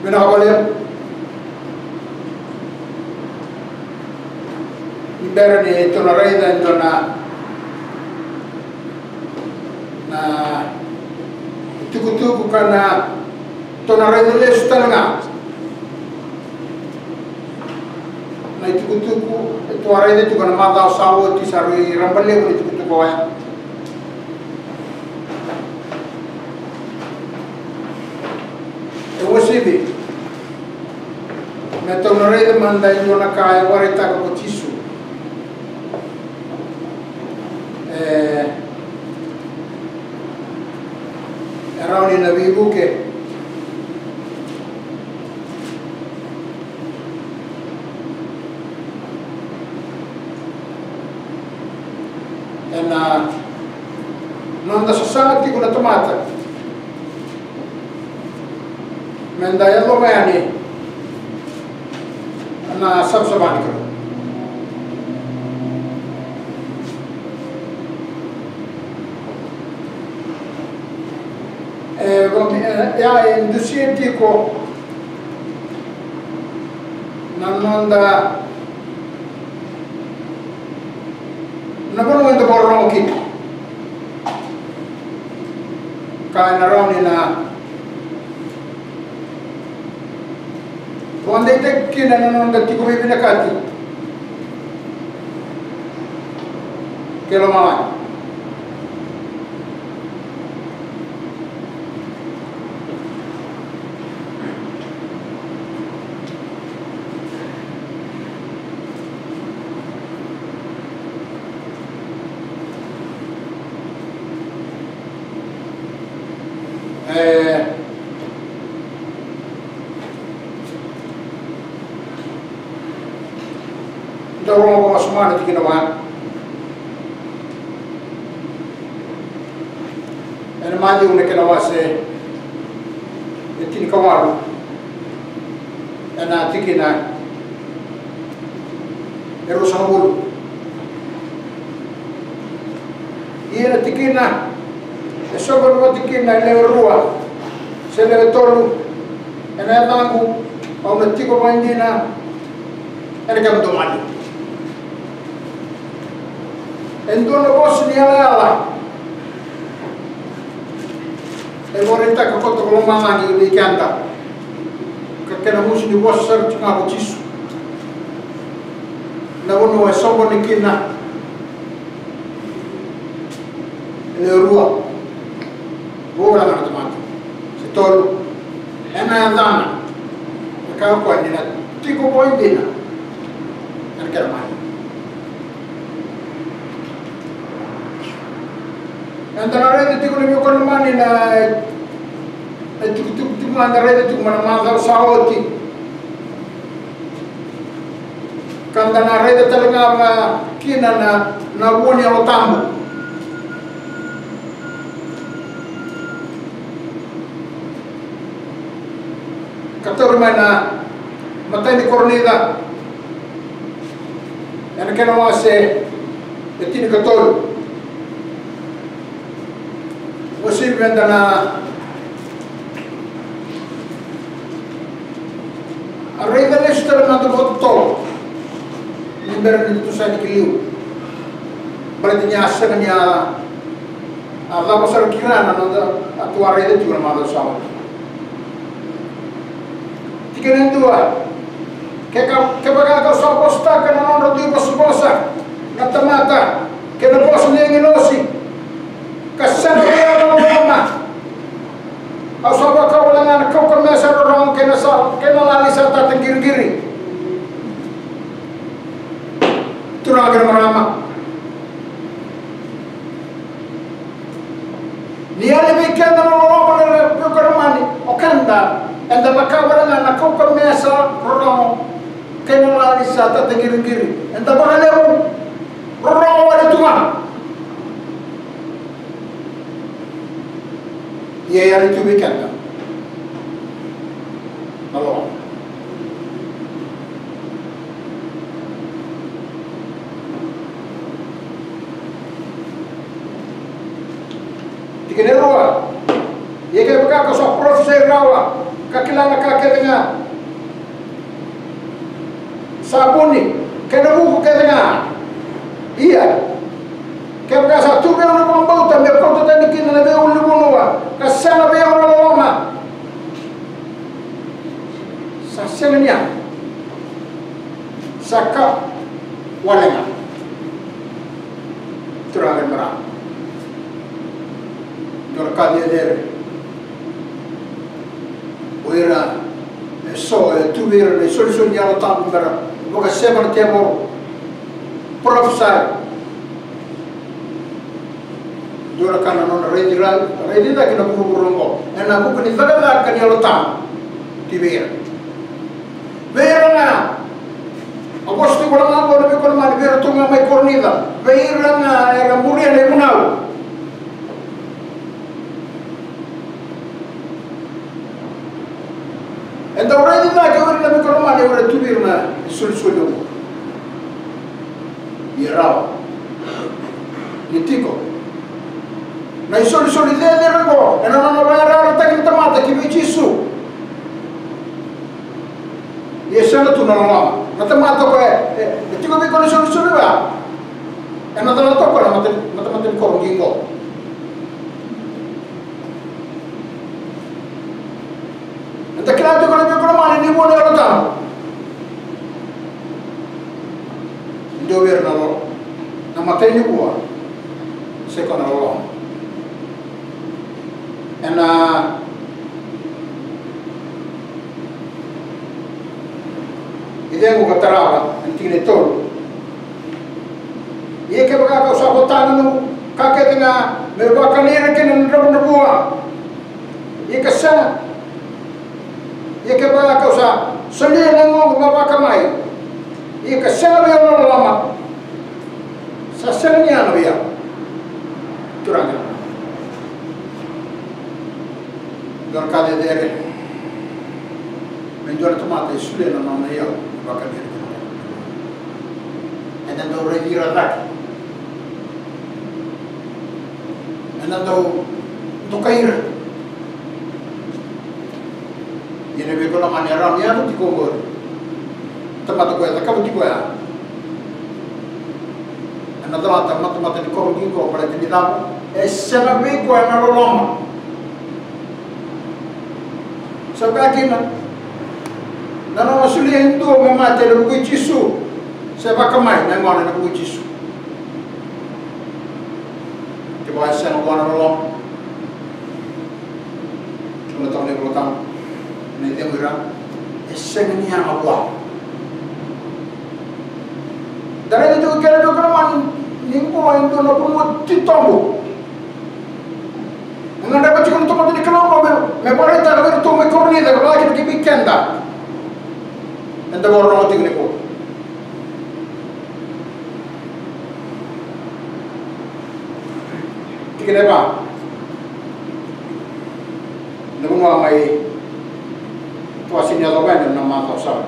Bin aber leer. Ibero di Tonoreida in zona na tukutuku kana Tonoreida le sutalanga. Na tukutuku Tonoreida tu kana mata sawo ti saru rambale ko tukutuku waya. me tau na rei manda i ona casa e ware taka ko tisu. E, eh, e rauni na vi non da sasangati kuna tomata. Menda e lo. ना सब समान करो या इंडस्ट्रियटी को ನನ್ನೊಂದ ನಗುನು ಒಂದು ಬೋರ್ನೋಕಿ ಕಾಯನರೋನಿನ వందైతే నన్ను దక్కి పోయి కాల్చి కిలో మావాలి dorong ko masumana ti ginawa ene mali una ginawa se etin kawaru ena tikina eru sanabulu iya tikina Esok ko tikin na le rua. Se le tolu. Ena tangu. Au na tiko pa hindi na. Na mama ni ni En tunne Bosnia lailla. Ei voi riittää koko tuolla maailmankin yli niin Kaikkena muistin vuossa sarjatkaan tissu. Navunnu ei soponi kinna. Ne ruo. Vuola martamatta. Se tolu. Enää tänne. Ja kaukoin niitä. Tiku pointina. Älkää maailma. Andarare de tigo lemi kon mani na tigo tigo tigo andarare de tigo mana mandar saoti. Kanda na rede talenga ma kina na na woni ao tambo. Kator mana matani cornida. Ena kena wase etini katolo. Musim benda na Arriba nesta na botto Nimber nito sa dikiliw Balik niya asa niya Allah pasal kirana na atuare itu juga nama sama tiga nem dua. Que que baga ka só posta que não não digo suposa na tamata que não posso nem inosi kasan que não mama au só ba kau langan kau começa a ron que não sa que não lá lisa tá giri giri tu não agar marama ni ale be kenda no roba ne programani o kenda enda makawara nga nakau ka mesa rorong kena lali sa ta tengiri giri enda baka lewo rorong wala tunga ये यानी cubic के अंदर hello Tikineroa, yeke baka ko so professor rawa, kakilana ka kedenga. Sabuni, kenamu kedenga. Iya, che sa tu be ona bon bauta me ko to tan kin na be ulu bon wa ka sala be ona lo ma sa selenia saka walenga turare mara dorka de der oira e so e tu vera le soluzioni alla tavola, ma che sembra tempo professore jura kana non rejira rejira kina buku burungo ena buku ni zaga zaga kani alo tam ti vera vera na agosto kora ma bora be kora ma ni vera tunga mai kornida vera na era muria ne munau enda rejira ke vera be kora ma ni vera tu vera sul sul yo Irao. Nitiko na iso liso lilelirago ena nanavayarara tagintamata kivijisu yesena tunanama natamatokoe natigoviko liso lisoliva enatanatokona matamatinikorongingo entakilatokonavikonamani nivoneorotamo ndiovirinalo namatenivoa sekonalolono And uh, idengo katarawa antigine tolo. Ie ke baka ka usapotana no kake tinga me baka nere ke nan rabu nabua. Ie ke sana. Ie ke baga ka usa sonia nango ma baka mai. Ie ke sana be ono lama. Sa sana ni ano ya. Turanga. দরকারে দেয় menjor tomate sule na mama ya baka ne ena do revira rak ena do do kair yene be kola mani ram ya ti kongor tempat ko ya kamu ti ko ya. Ena do ata mata mata ni ko ngi ko pala ti dam e sema be ko ena lo loma. Sabe aqui na. Na no masuli endo me mate le ku chisu. Se va kamai na ngona na ku chisu. Ke ba sena ko na loma. Tuna tama ne ko tama ne demura e segni a Allah dare de to kere do man ningo indo no ti tombo non da bacci con tombo di clomo me me pare ta aver to me corni da la che bi kenda enda borro ti ne ko tikene ba Namun mai tua sini lo bene non ma sa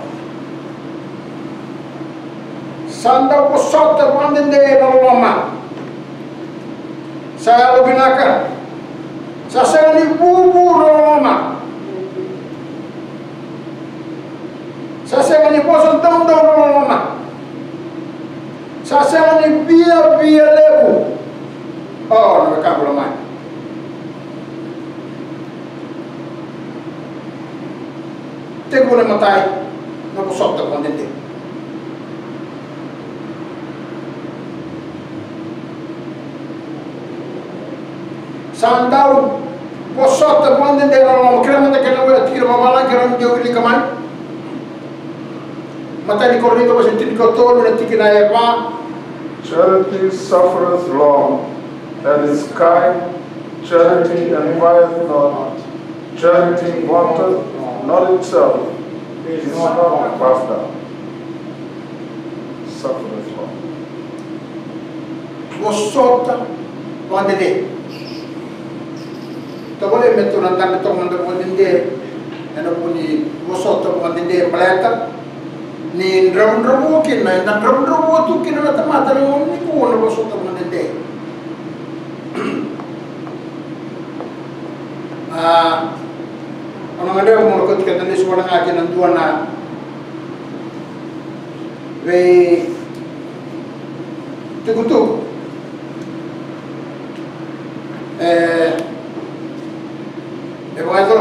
sanda ko sotta quando de la loma sa lo binaka sa sa ni bubu loma sa sa ni poso tão tão loma sa sa ni bia bia lebu. Oh no ka loma te gole matai na ko sokta ko sandaw ko sotta bonde nde noon kremande kene wona tiirma wala geran jowri kaman. Ma tani ko rigo mo sentini ko tolu ne tikina e ba charity suffereth long and is kind. Charity envieth not. Charity wanteth not itself. It is not after. suffereth long. Ko sotta bonde nde tobole me tuna tan to mon do mon de. Eno puni moso to mon de pleta. Ni ndrom ndrom ki na na ndrom ndrom tu ki na ta ma ta no ni ku no moso to mon de. Ah ono mo ko ti ka ni so na ngaki na tuana ve tukutuk eh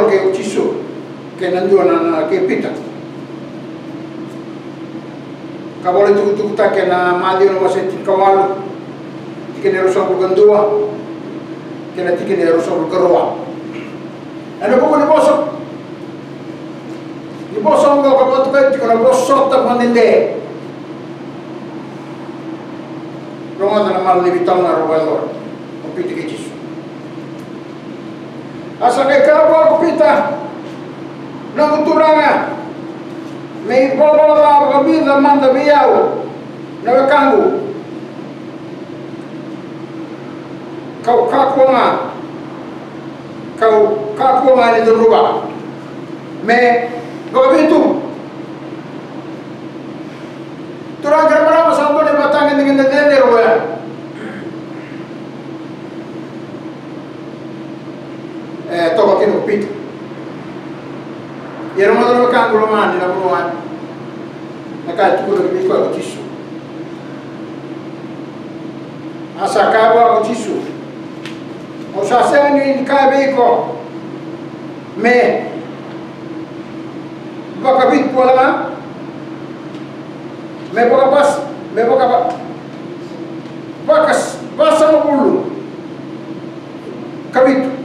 che ucciso che non giorno che pita kawale tu tu ta che non mali no se ti kawal che ne rosa bu gandua che na ti che ne rosa bu garwa e no poco ne posso ne posso un po' capo tu che ti con posso ta quando te non ha da mal ne vitona roba loro ho piti che ci Asa nekau kau kupita. Nang turanga. Mei bola bola kami zaman tapi yau. Nawa kangu. Kau kakuanga. Kau kakuanga ni terubah. Me gobitu. Turang kerana masa bola batangin dengan dengan dia capito? Erano loro cangolo mani, la prima anni. La caccia quello che mi fa con Gesù. A sacavo con Gesù. O sa sani in cabico. Me. Va capito quella ma? Me poca pas, me poca pas. Vacas, passano bullo. Capito?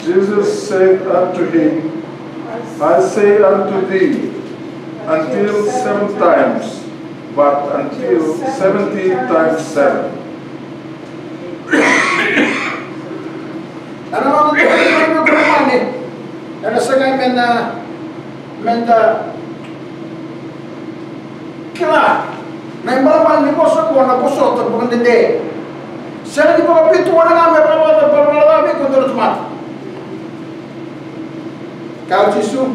Jesus said unto him, I say unto thee, until seven times, but until seventy times seven. ano sa ngay men na men da kila may malaman ni boss ako na boss ako bukan dinde sana di ba kapito wala nga may pala pala pala may kundo na tumat. Kau jisu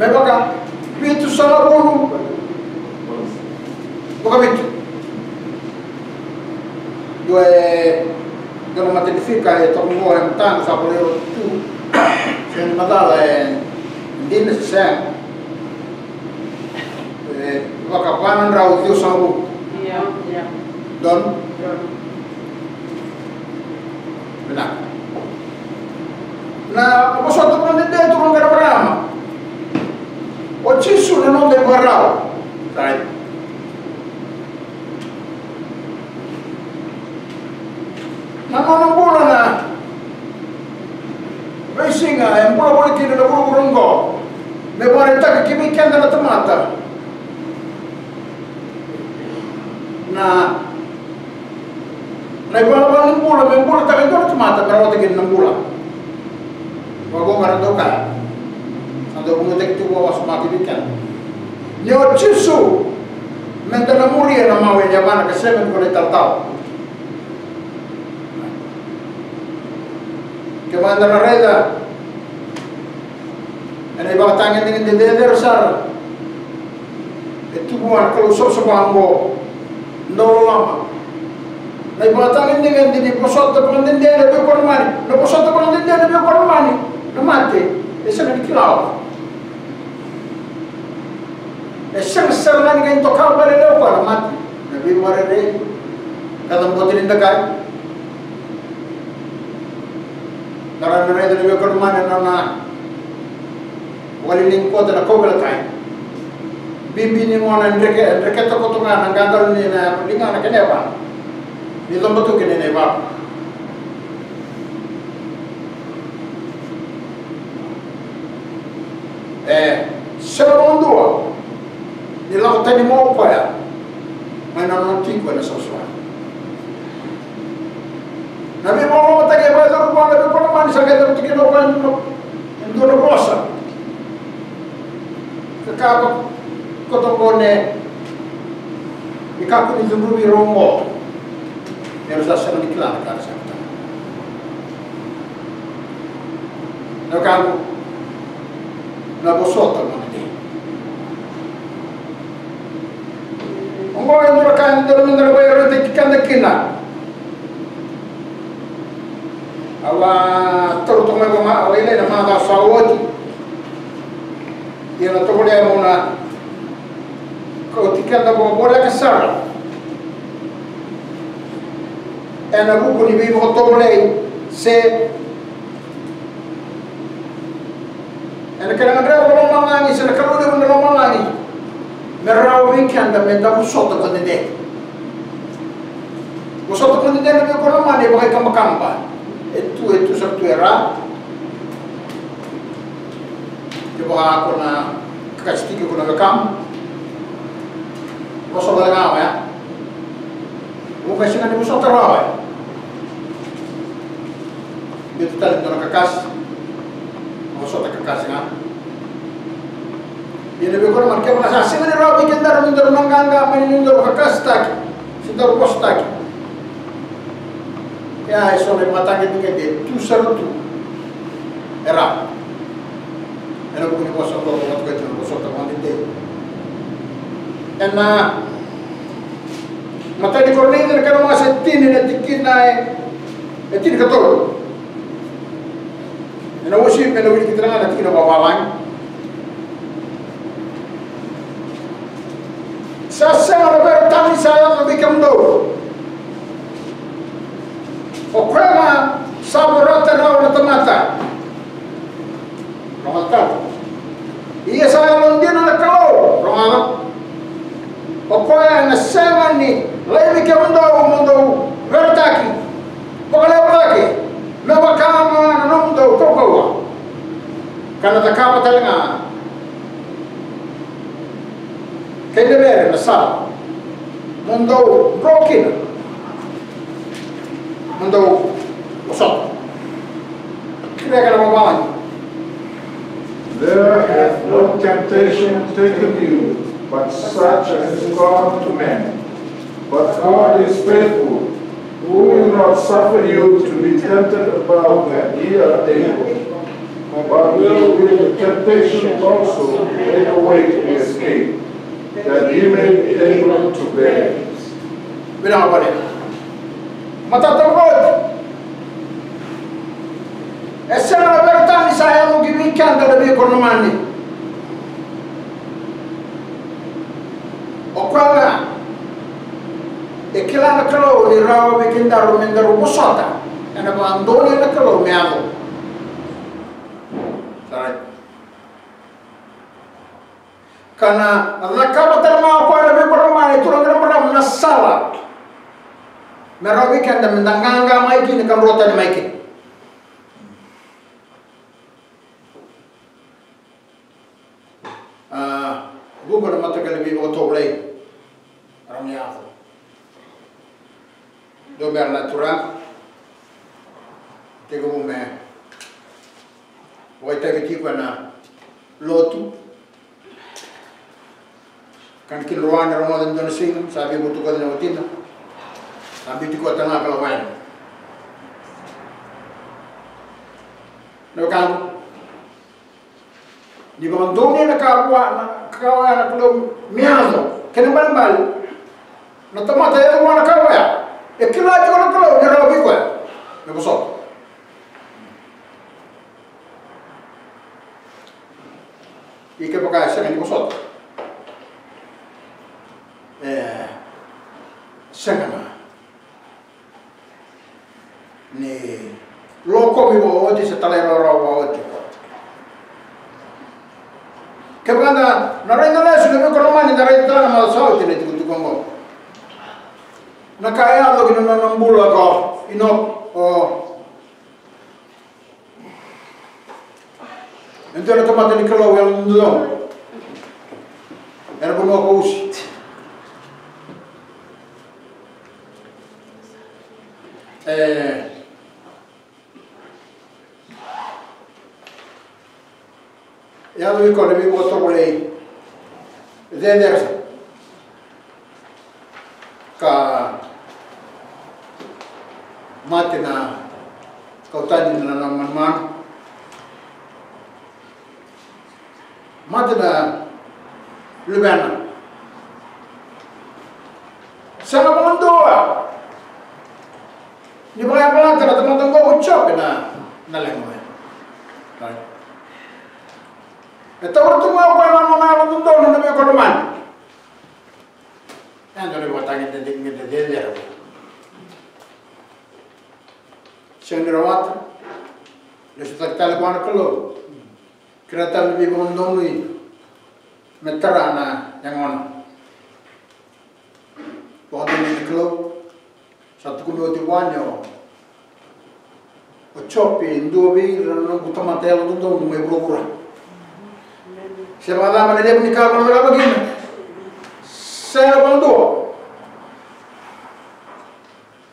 may baka pito sa labulu buka pito due dove materifica e torno a un tanto sa volevo tu Sen Ma din sen waka panan rau tio sabu. Iya, iya. Don. Benar. Na apa suatu pendidikan itu nggak berapa? O ci sono non del guerrao. Dai. Ma non buona, no. Vai singa, è un po' vuole che lo vuole un go. Me vuole ta che mi chiama la tomata. Na Na iba ba ng bula, may bula ta ka tomata, pero wala tigin ng bula. Wag mo marado ka. Sando mo tek tu wa smati bikan. Ni o chisu. Menta na muri na mawe ya mana ka seven ko le che manda la rega e ne va tangen dengan dede versar e tu buan kalau so so non ndolo lama ne va tangen dengan dede posotto prendende le due cormani le posotto prendende le due cormani le matte e se ne riclava e se ne sarà dengan toccava le leopardi matte ne vi morire kada mbotirin da kai Karena mereka itu juga mana nana wali lingko dan kau belakai. Bibi ni mau nan reke reke to ko tunga nan gandal ni na linga na kene ba. Ni to betu kene ne ba. Eh, sebelum dua. Ni lau tadi mau apa ya? Main nan tingko na soswa. Non sapeva che on sagada tikino pan ndono rosa kakako kotokone ikaku ni zumbu bi rombo e lo sano di klana kara sa kutana no kamu na un mana di ongo endro kan endro mendro bayro te kikanda kina awa toro tongai wama awa ile na maga sawoti ia na tokole a mona ko tikata bo bora kasara ena buku ni bimo tokole se eh, ena kana ngre bo mama ni? Se kana ngre bo mama ni? Merau weekend me da musota ko de de musota ko de de ko mama ni bo kamba kamba Ito, ito sa tuwera. Di ba ako na kakastig ko na makam? Musot lang ako, ya? Huwag kasi nga di musot ako, eh. Dito tayo ito nakakas. Musot ang kakas nga. Yan ko naman, kaya mga sasi nga ni Robby kanda rin daro ng ganga, maninindaro kakastag. Sindaro kostag. Kaya iso na mga tangit ni kaya, tu. Era. Ano ko ni Bosa ko, mga tugat yung Bosa ko, mga hindi. And na, mata ni Cornelio na kano mga sentini na tikin na eh, eh tini katulog. Ina usip ina wili kita nga natin kinabawalan. Sa sa Roberto tami sa bikam do. O kwema saborata na na tamata. Romata. Iya sa din na nakalo. Romama. O kwema na sama ni lai bikam do mundo vertaki. Pagala lagi. Lewa kama na nungdo kokowa. Kana takapa talanga. Kaya bere na sa. Mundo broken. Usap. Kaya ka na mabawan. There hath no temptation taken you, but such as is common to men. But God is faithful, who will not suffer you to be tempted above that ye are able, but will with the temptation also make a way to escape, that ye may be able to bear. Bilang matatarrooti essena bertaan isaa heeruu gibiikkaan dadhabee kornumaanne okwaga ekilana kaloo ni rawo bekindaru mindaru busota ena bandoni na kaloo meago kana rakabatal maa kwa nabi kornumaanne turangana mura nasala mero weekend mi ndanganga maiki ni kamrota ni maiki gugo na matagal bi o toblay ram yaafo do ber la tura te go me o ita ke ti kana lotu. Kan ki roan ramodan don sing sabi butu ko na otina Sabi di ko tengah kalawan. No kan di ba mandoni na kawa na kawa na kulo miazo kena balbal na tamata ya na kawa ya e kila jo na kulo ni rabi ko ne boso ike baka sa ni boso eh sangama ni loko mi mo oti se tala ro ro wa oti ke banda na re na le su ne ko romani da re ta na ma sa oti ne tu tu kongo na ka ya lo gino na mbulo ko ino o Entero tomate ni kelo wel ndo. Era bono ko usi. Eh ಯಾವುದು economy ಗೊತ್ತುಕೊಳ್ಳಿ ಇದೇ ದೇಶ ಕಾ ಮಾತಿನ ಕೌತಾದಿಂದ ನಮ್ಮನ್ನು ಮಾಡು ಮಾತಿನ ಇಳುಬೇಣ ಸಲಮಂದು ನಿಮಗೆ ಮಾತ್ರ ಅದು ಮತ್ತೊಂದು ಉಚ್ಚೋಪಿನ ನಲ್ಲಂಗ na mga mundo na nabi ko naman. Yan dali mo tangin din din din din din. Siya ni rawat. Lesu tak tala ko na kalo. Kereta lebih mengundungi Metera na yang mana Waktu ini kalo Satu kulo di wanyo O chopi Ndu bi Rano buta matela Ndu ndu me bro Siapa lama dia menikah Kalau berapa begini Saya bantu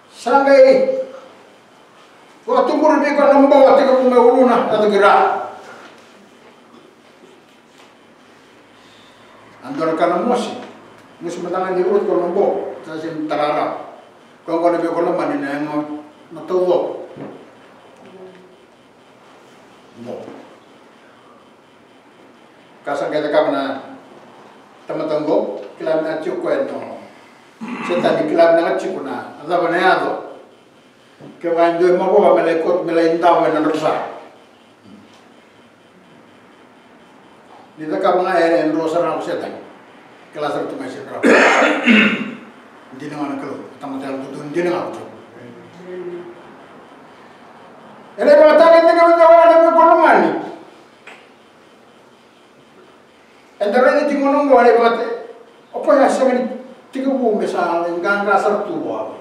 Sangai Waktu murbi nang bawa Tiga kume uluna Atau gerak andor kana mosi musi matanga di urut ko nombo sa sin tarara ko ko ne ko lamani ne ngo na todo mo kasa kaya ka na tamatango kilam na chiu ko eno seta di kilam na chiu na. Ada baneado ke va ndo mo ko mele ko mele indaw na rosa ni da ka mga ere en rosa na seta kelas itu masih berapa di mana kalau tamu tamu itu di mana itu ini mata enderani tingo nongo ale bate opo ya semani tigo bu mesala nganga sartu wa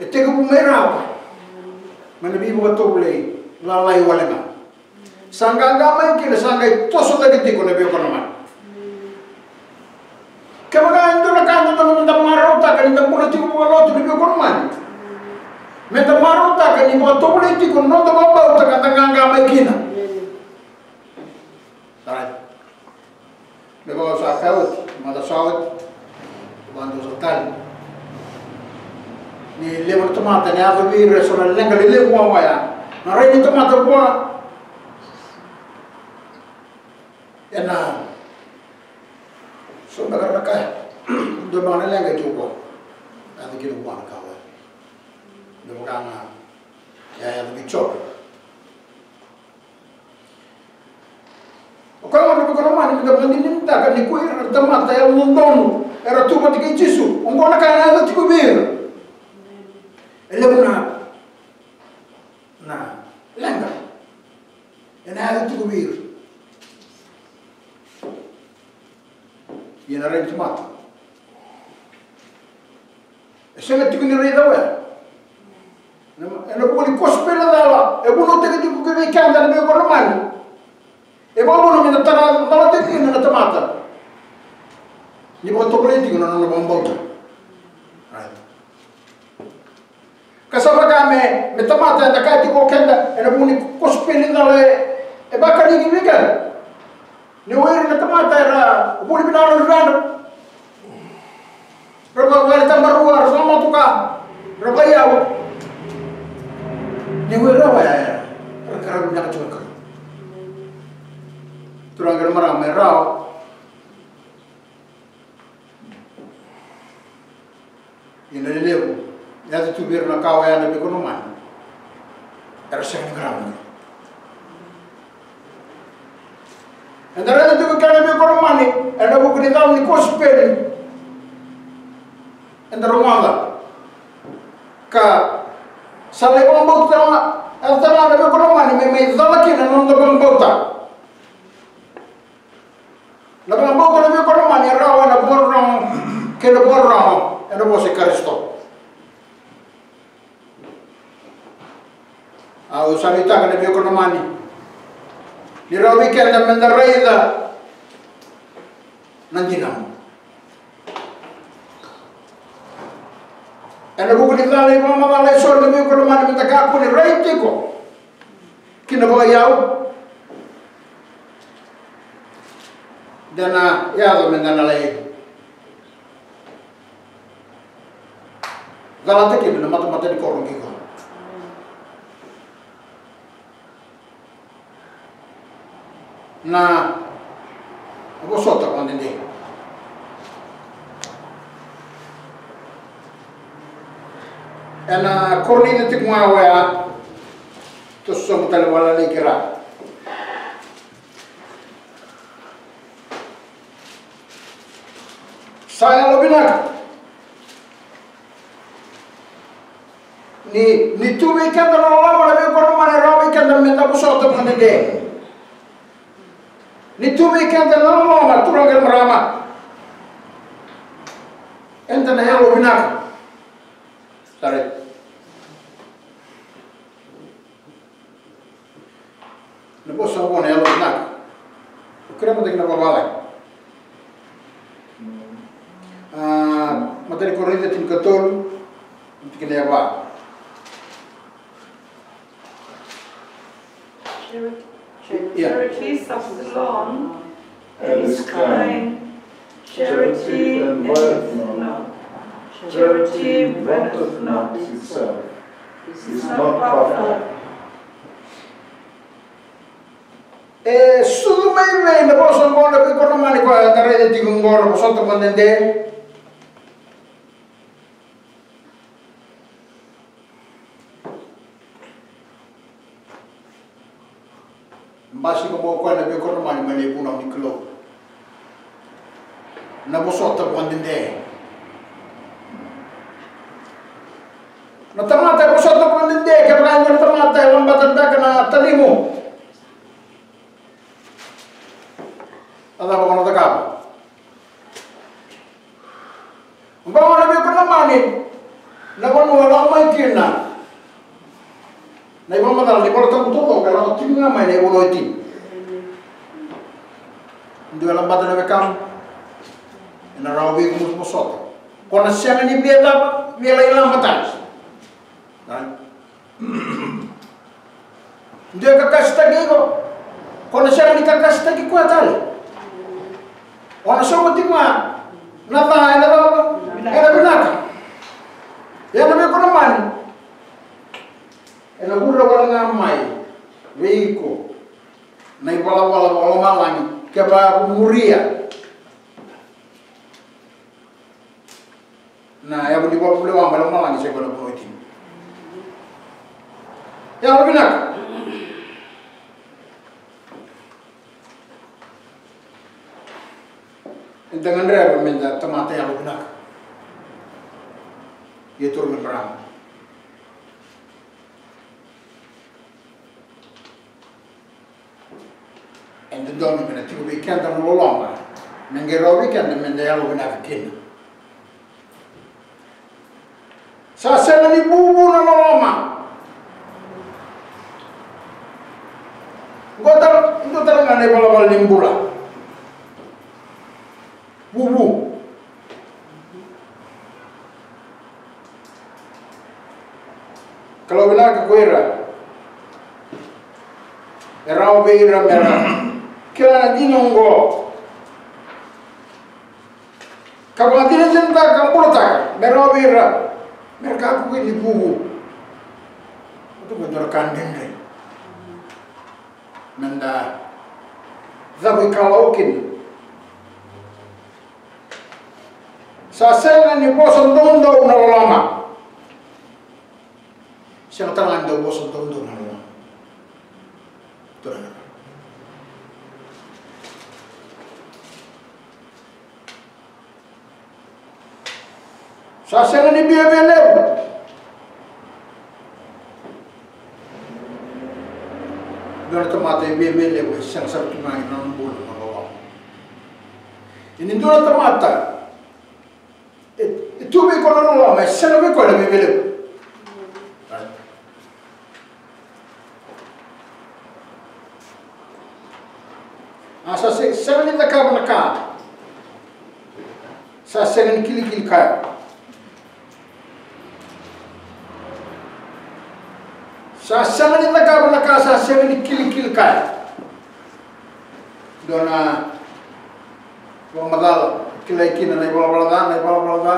e tigo bu merapa mana bi bu to bule la lai wale ma sanganga mai kile sangai toso tadi tigo ne be kono ma kemaga endo na kanto to no tamma rota kani tamma no tigo bu lo to be kono ma me tamma rota kani bu to bule tigo no tamma ba uta kata nganga Right. Luego Sacaut, Madasaut, Bandos Otan. Ni le mo tomate niin avu vi resonan lenga le le mo waya. Na re ni tomate kwa. Ena. So na kara ka. Do ma ne lenga ju ko. Adu ki no kwa ka wa. Do ka na. Ya ya vi. gabla nilimta ga nikuir dama ta el mundon era tuba tikai é ongkona kana É tikubir elemna Andare na tuku kana me kono mani, ena buku ni tau ni kospeli. Andare mala. Ka sale ko mbok tama, after na me kono mani me me zala ki na nondo ko mbota. Na ko mbok na me kono mani rawa na borro ke na borro ena bo se karisto. Au sanita kana me kono mani. Ni raw weekend na mendarayda nandilam. Λυρώθηκαν με τα ρέιδα. Να γίναμε. Ένα που κλειδάνε η μάμα θα λέει σε όλη μία με τα κάπουνε ρέιτικο. Κι είναι εγώ γιάου. Δεν άδωμε δεν λέει. Γαλάτε και με το μάτωμα τελικό ρογγίγο. na vosotros contendéis. Ena kornina tik mga wea tusong talawala ni kira. Saya lebih nak ni ni tuwi kanda na wala wala mi kono mane rawi kanda mi tabu soto mande de. nitume kenta lama mama turangal marama enta na yalo binaka sare na yalo binaka. Ukremo tek na babale. A matéria corrida tem praise of the Lord and his kind, charity endureth not, charity vaunteth not itself, is not puffed E sudu mai mai me poso ngora pe kono mani ko tare de tigun ngora poso to mandende ಹೊಸು ಹತ್ತಕ್ಕೆ ಬಂದಿದ್ದೆ. ನತ್ತ ಮಾತೆ ಹೊಸ ಹತ್ತಕ್ಕೆ ಬಂದಿದ್ದೆ. ಕೆಲವು ನತ್ತ ಮಾತೆ ಎಂಬತ್ತಂತ ಕಣ ತಲೀಮು ಅದ ಭಗವನ್ kono siang ni biela biela ilang batas ndu ka kasta gigo kono siang ni ka kasta gi kuatale Wana somo tingwa na ta ina ba ina binaka ya na ko naman ina burra wala nga mai veiko na ibala wala wala malangi ke ba muria Jalkanak. Dengan dia meminta teman teh jalkanak. Ia turun perang. Inte dömer men jag tror vi kan inte nå långa. Men Gerovi kan det men det är jalkanak kvinna. Så sen när ni bor nimbula bubu kalau benar ke kuira erau beira mera kila dinongo kalau tidak cinta kamu tak merau beira mereka aku ini bubu itu benar kandeng deh menda zabi kalaukin Sasena ni bosan tondo na lama. Siyang tangan daw bosan tondo na lama. Ito na. Sasena ni. माते बे बे ले वो संसार की मांग ना बोल भगवान इन इंदुरा तमाता तू भी कोना ना मैं शन भी कोना बे बे ले आशा से शन ने तका बना का सा शन किली किली का sa sangani taka balaka sa sangani kili kili kai dona wong magal kilai kina nai bola bola ga nai bola bola ga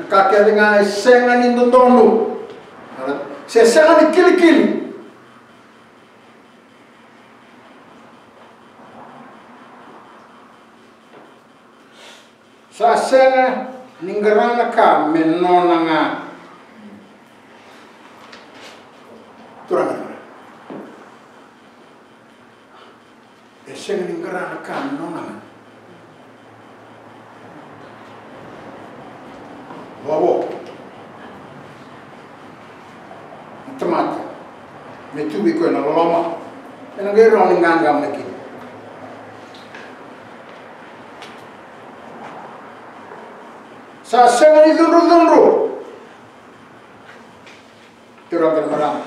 nakake dengan sangani ndondonu se sangani kili kili sa sanga ningarana ka menonanga Sa senga ni dunru dunru. Turang kan marang.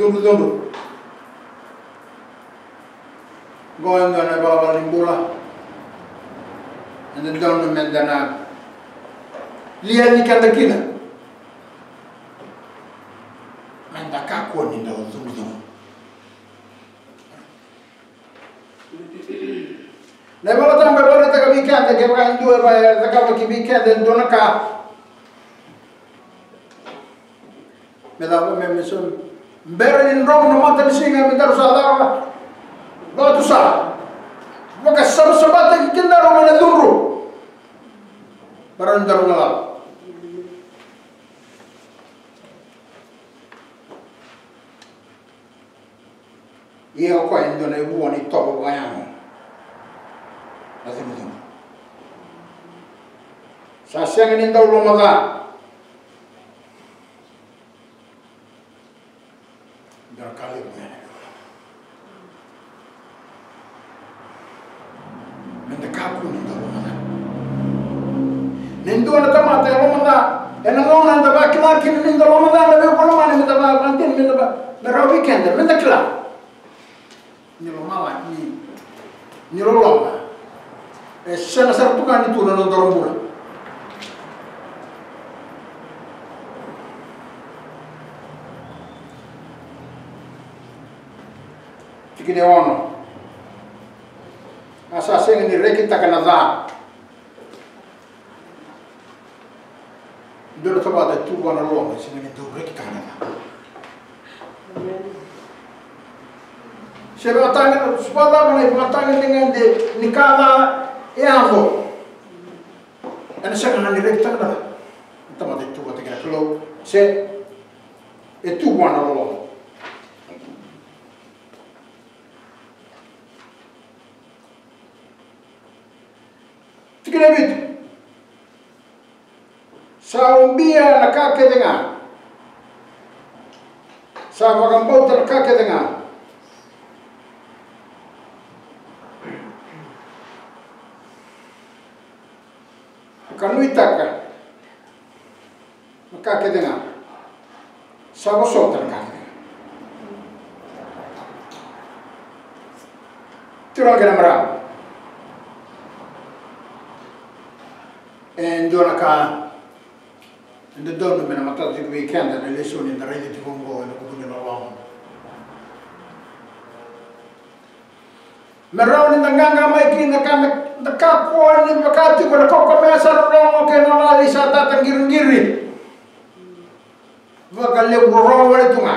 Dunru dunru. Going on about Limbula. And the Mendana. Lia ni kanda kan do zaka ki bi ke den don ka me da me me sun bere in rom no mata si ga mi dar sa da go tu sa. Wa ka sam sabata ki kinda rom na dunru baran dar ngala Ia kwa indone buoni topo wayang. ಶಾಸ್ಯಾಂಗನಿಂದ ಉಳ್ಳು ಮಗ ದೊಡ್ಕಾಲಿ ನಿಂದ ಕಾಪು ನಿಂದ ಮಗ ನಿಂದು ಅಂತ ಮಾತಾಡೋ ಮಗ ಎನ್ನೋ ನಂದ ಬಾಕಿಲ ಕಿನ್ನಿಂದ ಮಗ ನವೆ ಕೊಳ ಮನೆ ಮಿದ ಬಾ ಅಂತ ನಿಂದ ಬಾ ನರೋ ವೀಕೆಂಡ್ ಮಿದ ಕಿಲ ನಿಲೋ ಮಾವ ನಿ ನಿಲೋ ಲೋ ಎಸ್ಸನ ಸರ್ಪುಕಾಣಿ ತೂರನ ದೊರಂಬುಳ kine ono. Asa sengi ni reki takana dha. Dono taba da tu wana longa, sengi ni tu reki takana dha. Se va tangi, spada wana va tangi dengan de nikada e ango. Ana sengi ni reki takana dha. Tama de tu wana takana dha. Se e tu wana longa. Tigrevito. Saumbía la caque de nga. Saumbagambota la caque Tikilabit. Saumbia na kakedenga. Sa magambot na kakedenga. Kanuitaka. Kakedenga. Sa vosot na kakedenga. Tirong ganamrao. Kena marang. en dona ka ende dono mena mata di weekend na lezioni na rete di Congo e ko ni lawa Merau ni nanganga mai ki na ka na ka ko ni makati ko na ko ko mesa ro ke na lali sa ta tangirngiri va ka le ro wale tunga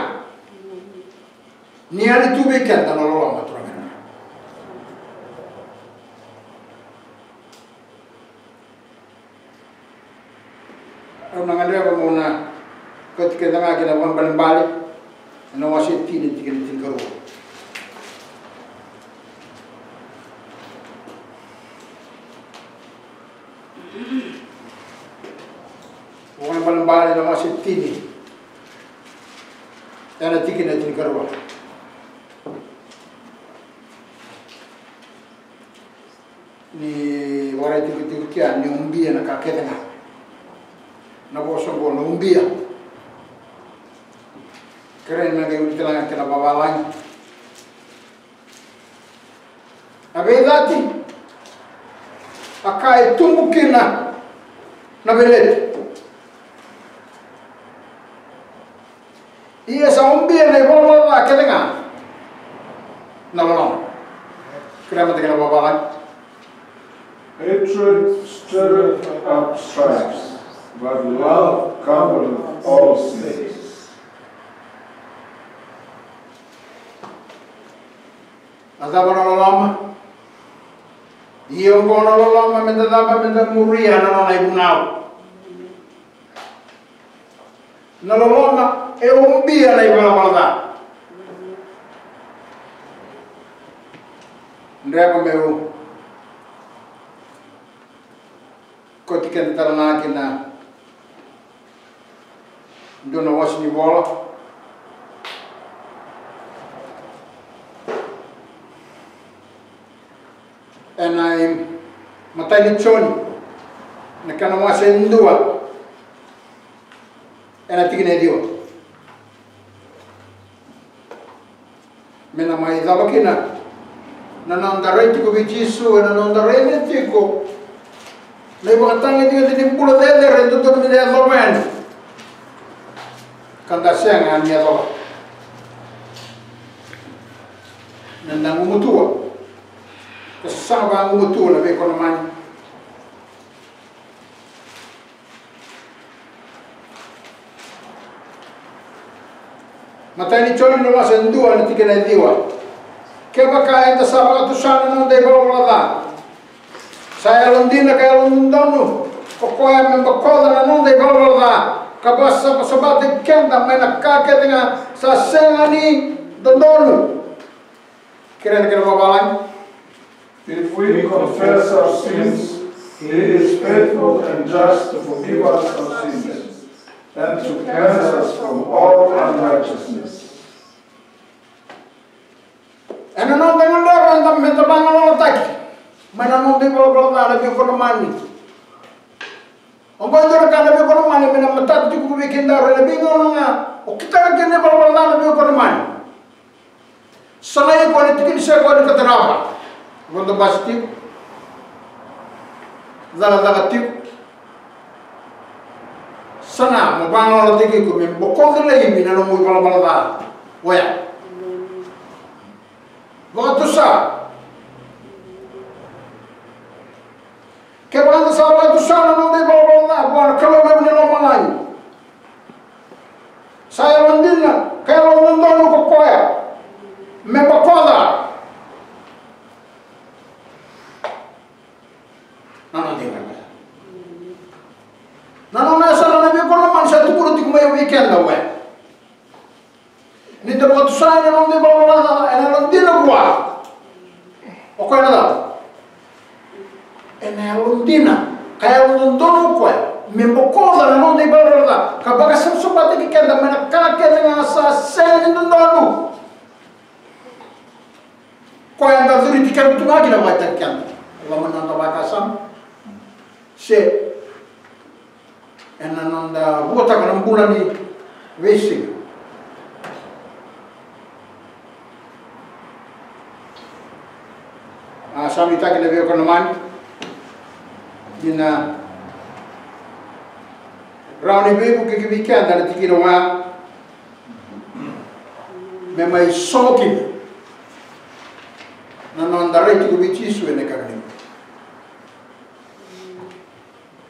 ni ali tu weekend na lawa matura Ang mga lewa mo na na nga ginawang balik. Ano nga akai tumukina nabelet ia saumbia ne bola la kelenga nalono krema tegena babalan Hatred stirreth up stripes, but love covereth all sins. Andiamo lama. Ia ko na lama me dava me da muria na na ibunau. Na lama e umbia na ibala bala. Ndreba meu ko tiken tarana kina dona wasni bola enai matai ni choni na. Kana ma sen dua ena tikine dio mena mai dalokina na non darei tiko vi Gesù e na non darei ne tiko nei bogatang ni di nimpulo delle rendo tutto mi dea dormen kanda senga mia dola nandang umutua الصعبة ومتونة بيكونوا معنا matani choli no mas endua ni tike na diwa. Ke baka enda sabala tu sana no de bola da saya londina ka londonu ko ko ya men bako da no de bola da ka basa pasaba de kenda mena ka ke na sa sengani dondonu kira kira babalan If we confess our sins, He is faithful and just to forgive us our sins and to cleanse us from all unrighteousness. Ena non tengo le randa me tabang lo taki. Mena non tengo lo lo ada bi mani. Ombo jor kada bi kono mani mena matat ti ku bi kinda re bi ngono nga. O kita kene bal bal ada bi kono mani. Sana ye kono tikin se kono katrapa. gondo bach tib zala zala tib sana mo bangono digi ko min bo ko gele yimbi na no mo bala bala waya wa tusa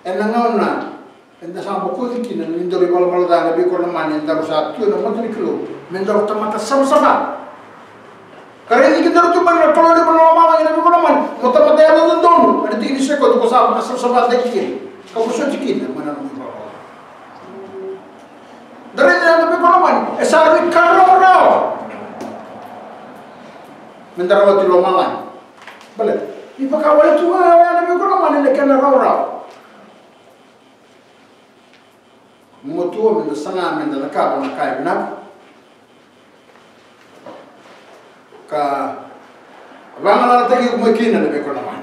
ena ngauna enda sambo kodi kina mindori bala bala dana bi ko mani enda sa tu na matri kilo mendor tamata sama sama. Kare ni kita tu mana kalau di mana mama ina bi ko mani mata mata ya don don ada tiki se ko ko sa sama de kini kau so tiki na mana no dari ni bi ko mani esa bi karo ro mendar wati lo mama bale ipa kawale tu ya bi ko mani le kana mutuwa min da sana min da naka ba naka ibna ka ramana ta ki kuma kina da bai kona ma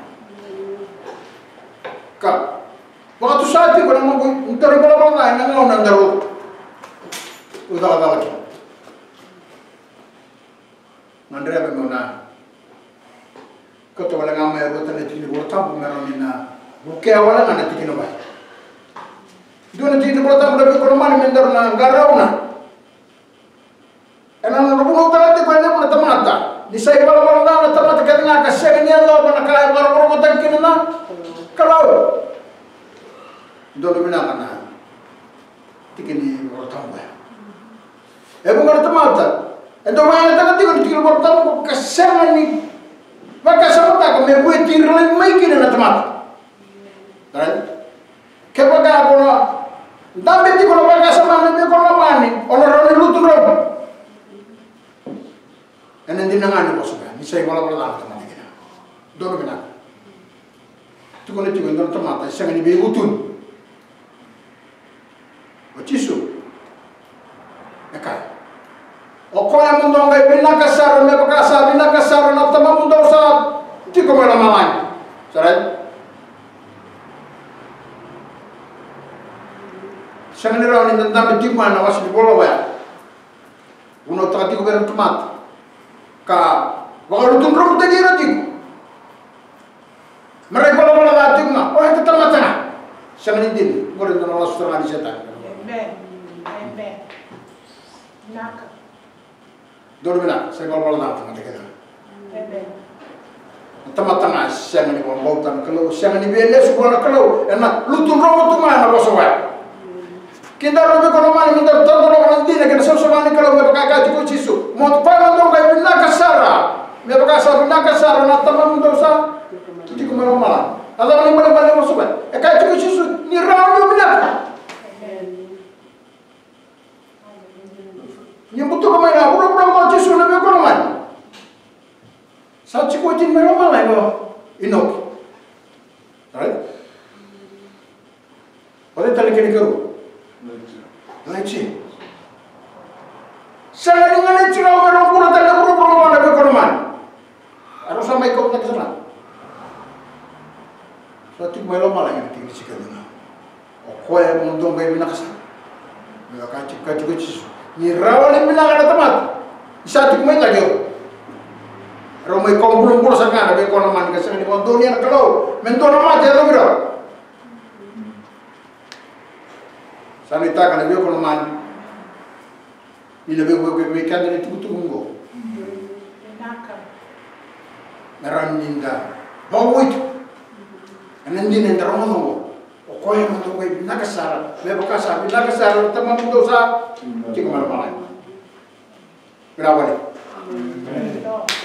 ka wakatu sati kona ma koi ntari bala bala ngai na ngau na ngaro udala dala ki nandere abe mona ka to wala ngamai rota na tini rota bu ngaro ni na buke wala ngana tini no bai dona titi bota muda bi kono mani men darna garawna ena na rubu ta te ko ne tamata di sai bala bala na tamata ka nga ka Allah bana ka bala mo tan kinna kalau. Dona mina kana tikini bota mo e ngara tamata e do wa ta tiko tiko bota mo ka sege ni Maka sama tak? Me bue tirle mai na dambe ti kono baga sama me kono mani ono roni lutun ro. Enen dinangani bosuga ni sai wala wala tamat kina. Dono bina. Tu kono ti kono tamat sai ngani be utun. O tisu. Ekai. O koya mundo ngai bina kasar me bakasa bina kasar na tama mundo sa ti ko mala malai. Sarai? Sangani raw ni nanda me tikma na wasi di bolo wa. Uno tati ko beran tomat. Ka wa lutun rom tagi rati. Mereka bolo bolo la tikma. Oh itu tomatana. Sangani din. Gore na wala sutra di setan. Naka. Dor bina, saya bolo bolo na tama tikena. Tama tanga siang ni bon bautan kalau siang ni bele su bona kalau ena lutun romo tu mana boso wa kinda robe ko no mani minda tondo no on dine ke so so mani ko be ka ka ti ko chisu mo pa man do ga minna ka sara me ka sa minna ka sara na tamam do sa ti ko mara mala ala mani mara mala ni rawo minna ni mbuto ko mena buro buro mo chisu na me ko no mani sa ti ko ti mara inok right Oleh tali kini keru, Lechi. Sana ni ngane chira mero pura tali pura pura mana be kono man. Aro sama ikop na kisana. So tik mero malai ni tini chika dina. O koe mundo ngai mina kasa. Mega kachi kachi kachi. Ni rawali mina kada tamat. Isa tik mai ni kalau mati atau biro. Sanita kan dia kono man. Ini lebih gue gue kan dari tuku tunggu. Naka. Meran ninda. Mau itu. Anan din yang terong ngomong. O koy mo to koy nakasara. Me bakasa nakasara tamam mo dosa. Cik malam malam. Kenapa nih? Amen.